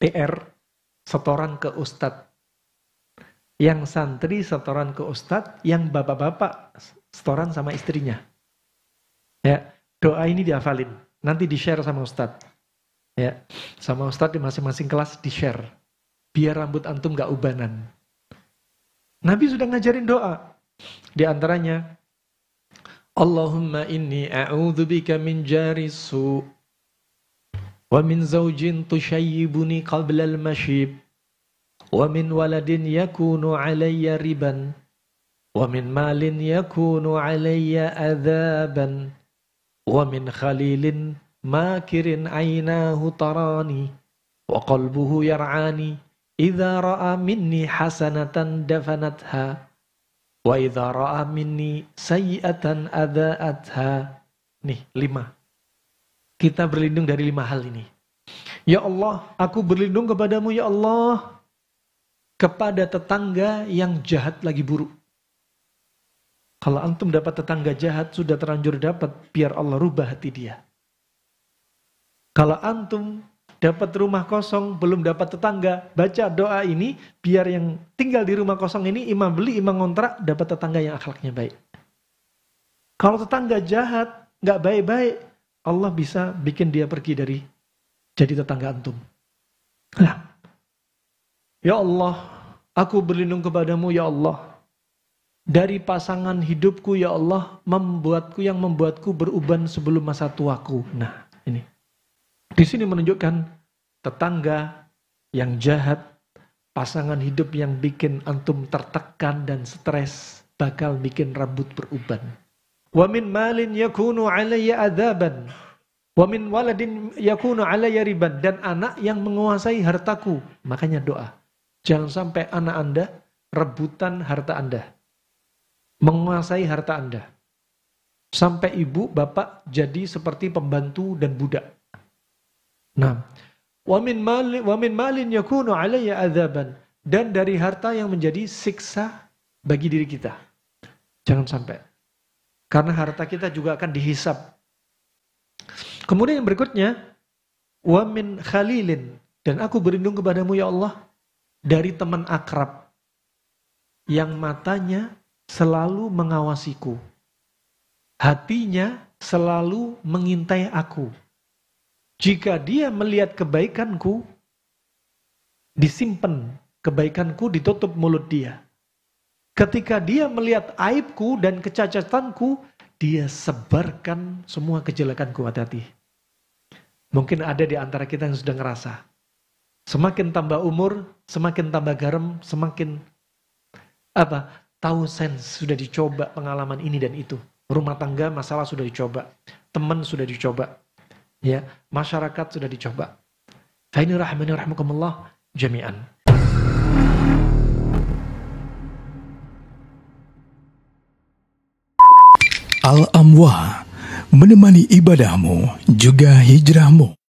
PR setoran ke ustadz. Yang santri setoran ke ustadz, yang bapak-bapak setoran sama istrinya. Ya, doa ini dihafalin, nanti di-share sama ustadz. Ya, sama ustadz di masing-masing kelas di-share. Biar rambut antum gak ubanan. Nabi sudah ngajarin doa. Di antaranya, Allahumma inni a'udzubika min jari su' wa min zawjin tushayyibuni qabla al-mashib wa min waladin yakunu alayya riban wa min malin yakunu alayya adhaban wa min khalilin makirin aynahu tarani wa qalbuhu yar'ani idza ra'a minni hasanatan dafanatha wa idza ra'a minni sayyi'atan adha'atha nih lima kita berlindung dari lima hal ini ya Allah aku berlindung kepadamu ya Allah kepada tetangga yang jahat lagi buruk. Kalau antum dapat tetangga jahat, sudah terlanjur dapat, biar Allah rubah hati dia. Kalau antum dapat rumah kosong, belum dapat tetangga, baca doa ini, biar yang tinggal di rumah kosong ini, imam beli, imam ngontrak, dapat tetangga yang akhlaknya baik. Kalau tetangga jahat, nggak baik-baik, Allah bisa bikin dia pergi dari jadi tetangga antum. Nah, Ya Allah, aku berlindung kepadamu ya Allah. Dari pasangan hidupku ya Allah, membuatku yang membuatku beruban sebelum masa tuaku. Nah, ini. Di sini menunjukkan tetangga yang jahat, pasangan hidup yang bikin antum tertekan dan stres, bakal bikin rambut beruban. Wa min malin yakunu alayya adaban. Wa min waladin yakunu alayya riban. Dan anak yang menguasai hartaku. Makanya doa. Jangan sampai anak Anda rebutan harta Anda. Menguasai harta Anda. Sampai ibu, bapak jadi seperti pembantu dan budak. Nah, wamin malin, wamin malin yakunu alayya adzaban. Dan dari harta yang menjadi siksa bagi diri kita. Jangan sampai. Karena harta kita juga akan dihisap. Kemudian yang berikutnya, wamin khalilin. Dan aku berlindung kepadamu ya Allah dari teman akrab yang matanya selalu mengawasiku. Hatinya selalu mengintai aku. Jika dia melihat kebaikanku, disimpan kebaikanku ditutup mulut dia. Ketika dia melihat aibku dan kecacatanku, dia sebarkan semua kejelekanku hati-hati. Mungkin ada di antara kita yang sudah ngerasa. Semakin tambah umur, semakin tambah garam, semakin apa? Tahu sense sudah dicoba pengalaman ini dan itu. Rumah tangga masalah sudah dicoba, teman sudah dicoba, ya masyarakat sudah dicoba. Faini rahmani rahmukumullah jami'an. Al-Amwa menemani ibadahmu juga hijrahmu.